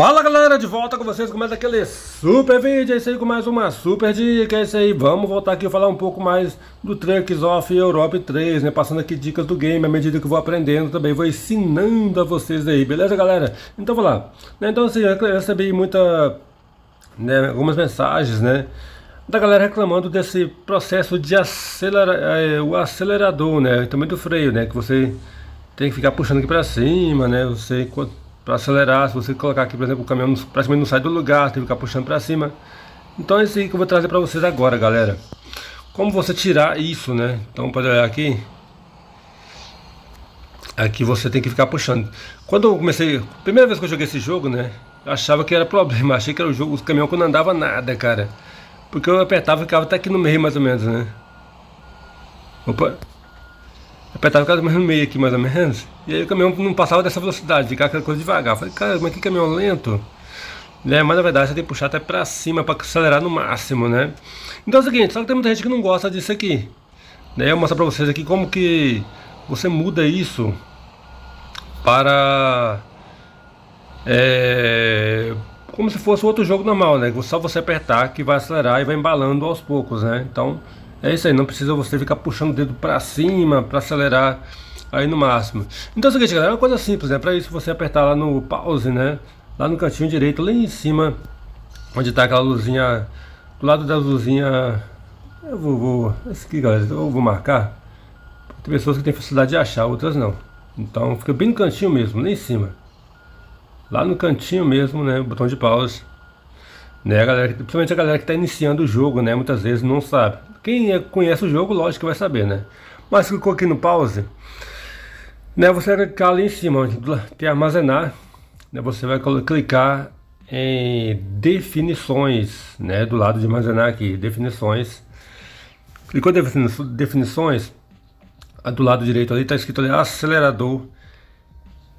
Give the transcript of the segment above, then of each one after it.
Fala galera, de volta com vocês com mais aquele super vídeo, é isso aí com mais uma super dica, é isso aí, vamos voltar aqui e falar um pouco mais do Trucks of Europe 3, né, passando aqui dicas do game, à medida que eu vou aprendendo também, vou ensinando a vocês aí, beleza galera? Então vamos lá, né, então assim, eu recebi muita, né, algumas mensagens, né, da galera reclamando desse processo de acelerar, é, o acelerador, né, também do freio, né, que você tem que ficar puxando aqui pra cima, né, você para acelerar, se você colocar aqui, por exemplo, o caminhão praticamente não sai do lugar, tem que ficar puxando para cima. Então é isso aí que eu vou trazer para vocês agora, galera. Como você tirar isso, né? Então pode olhar aqui. Aqui você tem que ficar puxando. Quando eu comecei, primeira vez que eu joguei esse jogo, né? Eu achava que era problema, achei que era o jogo, os caminhões que não andava nada, cara. Porque eu apertava e ficava até aqui no meio mais ou menos, né? Opa, apertava cada no meio aqui mais ou menos, e aí o caminhão não passava dessa velocidade, ficava aquela coisa devagar. falei, cara, mas que caminhão lento? Né? Mas na verdade você tem que puxar até pra cima para acelerar no máximo, né? Então é o seguinte, só que tem muita gente que não gosta disso aqui. Né? Eu vou mostrar pra vocês aqui como que você muda isso para. É, como se fosse outro jogo normal, né? Só você apertar que vai acelerar e vai embalando aos poucos, né? Então é isso aí, não precisa você ficar puxando o dedo para cima para acelerar aí no máximo. Então é o seguinte, galera, é uma coisa simples, né? Para isso você apertar lá no pause, né? Lá no cantinho direito, lá em cima, onde está aquela luzinha, do lado da luzinha, eu vou, vou esse aqui, galera, eu vou marcar. Tem pessoas que têm facilidade de achar, outras não. Então fica bem no cantinho mesmo, lá em cima. Lá no cantinho mesmo, né? Botão de pause. Né, a galera, principalmente a galera que está iniciando o jogo, né? Muitas vezes não sabe. Quem é, conhece o jogo, lógico que vai saber, né? Mas clicou aqui no pause, né? Você vai clicar ali em cima, onde tem armazenar, né? Você vai clicar em definições, né? Do lado de armazenar aqui, definições. Clicou em definições, do lado direito ali está escrito ali acelerador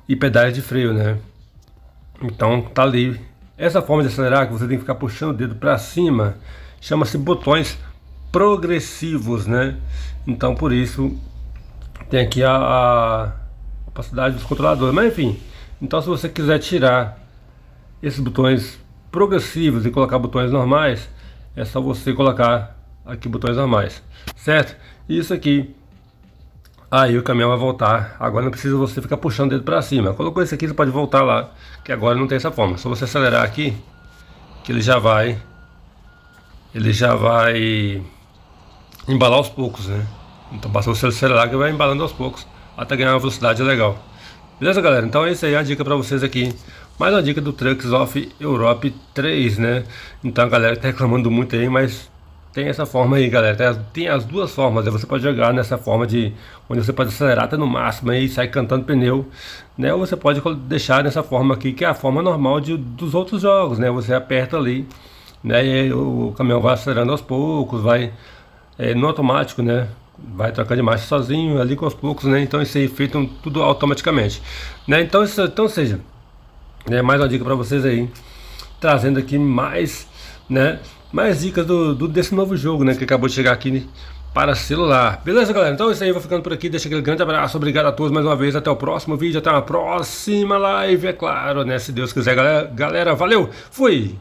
e pedais de freio, né? Então tá ali. Essa forma de acelerar que você tem que ficar puxando o dedo para cima chama-se botões progressivos, né? Então por isso tem aqui a, a capacidade dos controladores. Mas enfim, então se você quiser tirar esses botões progressivos e colocar botões normais, é só você colocar aqui botões normais, certo? Isso aqui, aí o caminhão vai voltar. Agora não precisa você ficar puxando o dedo para cima. Colocou esse aqui, você pode voltar lá, que agora não tem essa forma. Só você acelerar aqui, que ele já vai, ele já vai embalar aos poucos, né? Então basta você acelerar que vai embalando aos poucos até ganhar uma velocidade legal. Beleza, galera? Então é isso aí a dica para vocês aqui. Mais uma dica do Trucks of Europe 3, né? Então a galera tá reclamando muito aí, mas tem essa forma aí, galera. Tem as, tem as duas formas. Né? Você pode jogar nessa forma de onde você pode acelerar até no máximo e sair cantando pneu, né? Ou você pode deixar nessa forma aqui, que é a forma normal de, dos outros jogos, né? Você aperta ali, né? E o caminhão vai acelerando aos poucos, vai é, no automático, né? Vai trocar de marcha sozinho, ali com os poucos, né? Então isso aí é feito tudo automaticamente, né? Então, isso, então seja, né? mais uma dica para vocês aí, trazendo aqui mais, né? Mais dicas do, do, desse novo jogo, né? Que acabou de chegar aqui para celular. Beleza, galera? Então é isso aí, vou ficando por aqui. Deixa aquele grande abraço. Obrigado a todos mais uma vez. Até o próximo vídeo, até a próxima live, é claro, né? Se Deus quiser, galera. Galera, valeu! Fui!